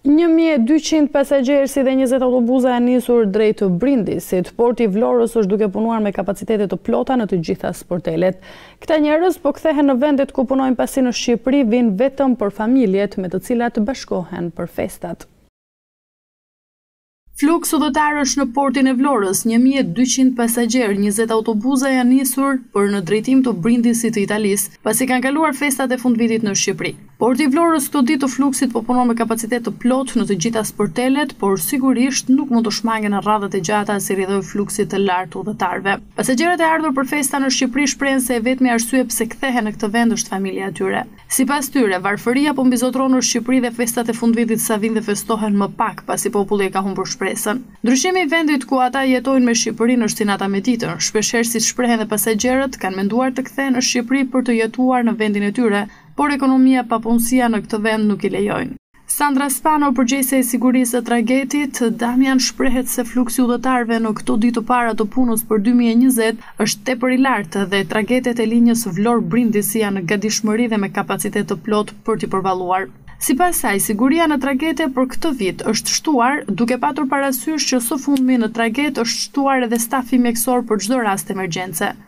Një mijë e dyqind pasagjerë si dhe njëzet autobuza janë nisur drejt Brindisit. Porti i Vlorës është duke punuar me kapacitete të plota në të gjitha sportelet. Këta njerëz po kthehen në vendet ku punojnë pasi në Shqipëri vijnë vetëm për familjet me të cilat bashkohen për festat. Fluks udhëtarësh në portin e Vlorës, një mijë e dyqind pasagjerë, njëzet autobuza janë nisur për në drejtim të Brindisit të Italisë, pasi kanë kaluar festat e fundvitit në Shqipëri. Porti i Vlorës këto ditë të fluksit po punon me kapacitet të plotë në të gjitha sportelet, por sigurisht nuk mund të shmangen radhët e gjata si rrjedhojë e fluksit të lartë të udhëtarëve. Pasagjerët e ardhur për festa në Shqipëri shprehen se e vetmja arsye pse kthehen në këtë vend është familja e tyre. Sipas tyre, varfëria po mbizotëron në Shqipëri dhe festat e fundvitit sa vijnë dhe festohen më pak, pasi populli e ka humbur shpresën. Ndryshimi i vendit ku ata jetojnë me Shqipërinë është si nata me ditën. Shpeshherë, siç shprehen dhe pasagjerët, kanë menduar të kthehen në Shqipëri për të jetuar në vendin e tyre, por ekonomia, papunësia në këtë vend nuk i lejojnë. Sandra Spano, përgjegjësja e sigurisë së tragetit Damian, shprehet se fluksi i udhëtarëve në këto ditë të para të punës për dy mijë e njëzet është tepër i lartë dhe tragetet e linjës Vlorë-Brindisi janë në gatishmëri dhe me kapacitet të plotë për t'i përballuar. Sipas saj, siguria në tragete për këtë vit është shtuar, duke patur parasysh që së fundmi në traget është shtuar edhe stafi mjekësor për çdo rast emergjence.